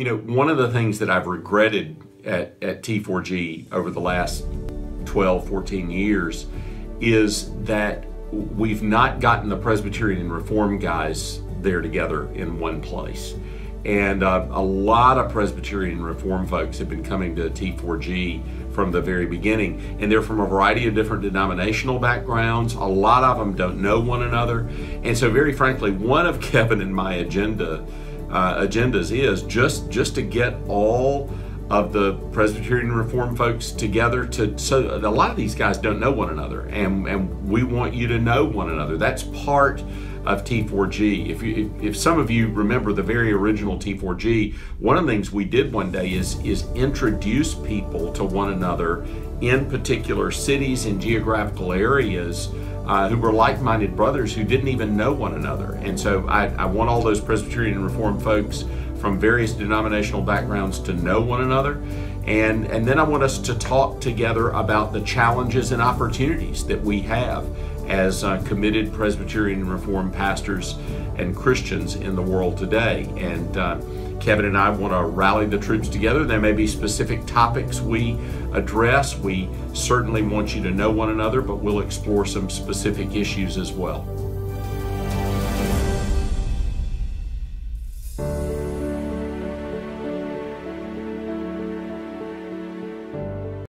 You know, one of the things that I've regretted at, at T4G over the last 12, 14 years is that we've not gotten the Presbyterian and Reform guys there together in one place. And uh, a lot of Presbyterian and Reform folks have been coming to T4G from the very beginning, and they're from a variety of different denominational backgrounds. A lot of them don't know one another, and so very frankly, one of Kevin and my agenda uh, agendas is just just to get all of the Presbyterian Reform folks together to so a lot of these guys don't know one another, and and we want you to know one another. That's part of T4G. If, you, if, if, some of you remember the very original T4G, one of the things we did one day is, is introduce people to one another in particular cities and geographical areas uh, who were like minded brothers who didn't even know one another. And so I, I want all those Presbyterian and Reformed folks from various denominational backgrounds to know one another. And, and then I want us to talk together about the challenges and opportunities that we have as uh, committed Presbyterian and Reformed pastors and Christians in the world today. And uh, Kevin and I want to rally the troops together. There may be specific topics we address. We certainly want you to know one another, but we'll explore some specific issues as well.